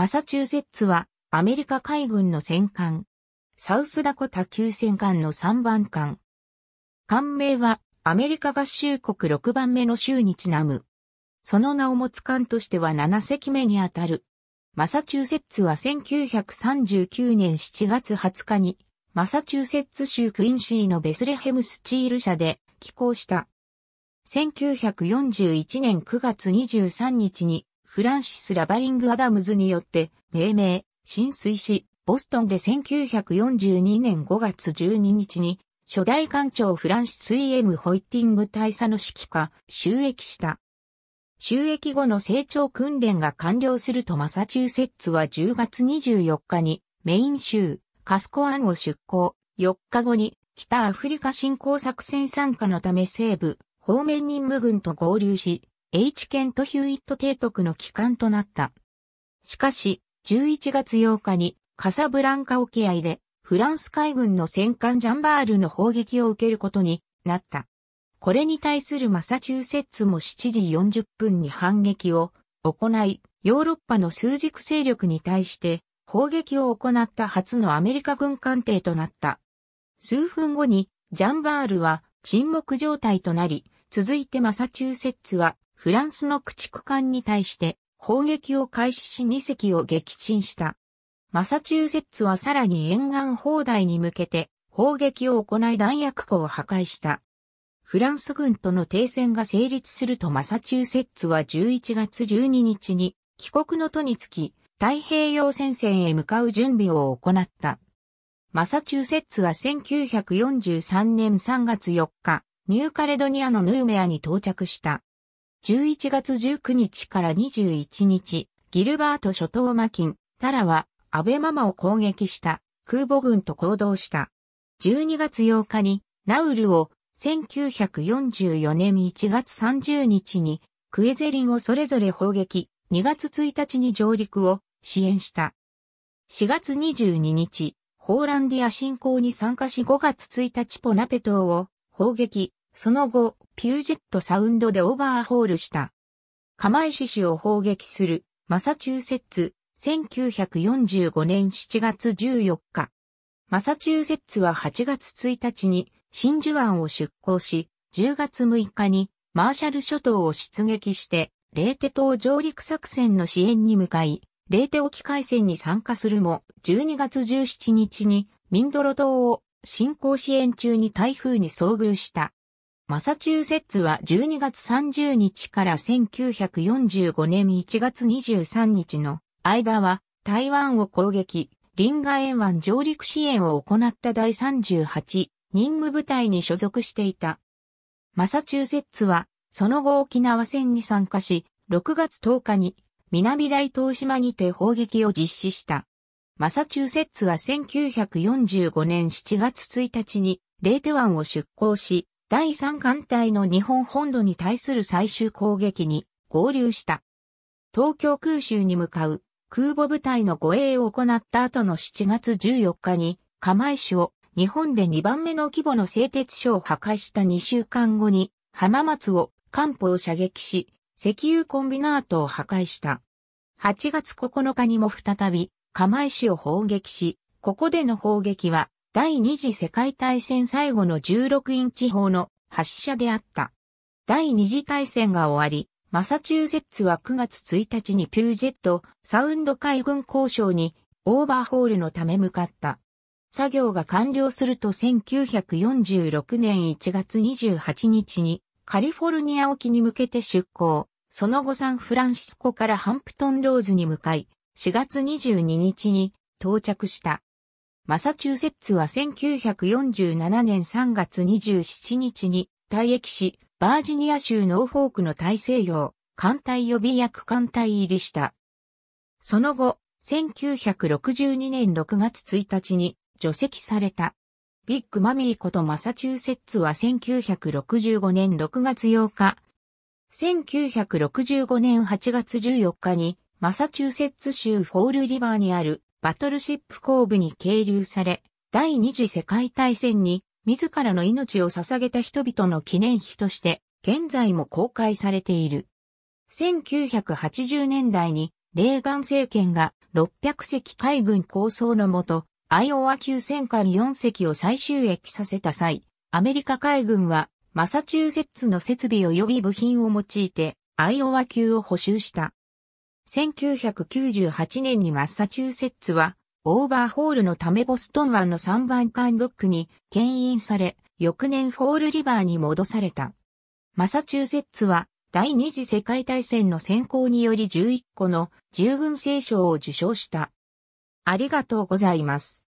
マサチューセッツはアメリカ海軍の戦艦。サウスダコタ級戦艦の3番艦。艦名はアメリカ合衆国6番目の州にちなむ。その名を持つ艦としては7隻目にあたる。マサチューセッツは1939年7月20日にマサチューセッツ州クインシーのベスレヘムスチール社で寄港した。1941年9月23日にフランシス・ラバリング・アダムズによって命名、浸水し、ボストンで1942年5月12日に初代艦長フランシス・ E.M. ホイッティング大佐の指揮下、収益した。収益後の成長訓練が完了するとマサチューセッツは10月24日にメイン州カスコアンを出港、4日後に北アフリカ侵攻作戦参加のため西部方面任務軍と合流し、H ケント・ヒューイット提督の機関となった。しかし、11月8日にカサブランカ沖合でフランス海軍の戦艦ジャンバールの砲撃を受けることになった。これに対するマサチューセッツも7時40分に反撃を行い、ヨーロッパの数軸勢力に対して砲撃を行った初のアメリカ軍艦艇となった。数分後にジャンバールは沈黙状態となり、続いてマサチューセッツはフランスの駆逐艦に対して砲撃を開始し2隻を撃沈した。マサチューセッツはさらに沿岸砲台に向けて砲撃を行い弾薬庫を破壊した。フランス軍との停戦が成立するとマサチューセッツは11月12日に帰国の途につき太平洋戦線へ向かう準備を行った。マサチューセッツは1943年3月4日、ニューカレドニアのヌーメアに到着した。11月19日から21日、ギルバート諸島マキン、タラはアベママを攻撃した空母軍と行動した。12月8日にナウルを1944年1月30日にクエゼリンをそれぞれ砲撃、2月1日に上陸を支援した。4月22日、ホーランディア侵攻に参加し5月1日ポナペ島を砲撃、その後、ピュージェットサウンドでオーバーホールした。釜石市を砲撃するマサチューセッツ1945年7月14日。マサチューセッツは8月1日に真珠湾を出港し、10月6日にマーシャル諸島を出撃して、レーテ島上陸作戦の支援に向かい、レーテ沖海戦に参加するも、12月17日にミンドロ島を進行支援中に台風に遭遇した。マサチューセッツは12月30日から1945年1月23日の間は台湾を攻撃、リンガ沿湾上陸支援を行った第38任務部隊に所属していた。マサチューセッツはその後沖縄戦に参加し、6月10日に南大東島にて砲撃を実施した。マサチューセッツは1945年7月1日にレーテ湾を出港し、第3艦隊の日本本土に対する最終攻撃に合流した。東京空襲に向かう空母部隊の護衛を行った後の7月14日に、釜石を日本で2番目の規模の製鉄所を破壊した2週間後に、浜松を艦砲を射撃し、石油コンビナートを破壊した。8月9日にも再び、釜石を砲撃し、ここでの砲撃は、第二次世界大戦最後の16インチ砲の発射であった。第二次大戦が終わり、マサチューセッツは9月1日にピュージェットサウンド海軍工廠にオーバーホールのため向かった。作業が完了すると1946年1月28日にカリフォルニア沖に向けて出港。その後サンフランシスコからハンプトンローズに向かい、4月22日に到着した。マサチューセッツは1947年3月27日に退役し、バージニア州ノーフォークの大西洋、艦隊予備役艦隊入りした。その後、1962年6月1日に除籍された。ビッグマミーことマサチューセッツは1965年6月8日、1965年8月14日にマサチューセッツ州フォールリバーにあるバトルシップ後部に係留され、第二次世界大戦に自らの命を捧げた人々の記念碑として、現在も公開されている。1980年代にレーガン政権が600隻海軍構想のもと、アイオワ級戦艦4隻を再収益させた際、アメリカ海軍はマサチューセッツの設備及び部品を用いてアイオワ級を補修した。1998年にマッサチューセッツはオーバーホールのためボストン湾の3番間ドックに牽引され、翌年フォールリバーに戻された。マサチューセッツは第二次世界大戦の先行により11個の従軍聖賞を受賞した。ありがとうございます。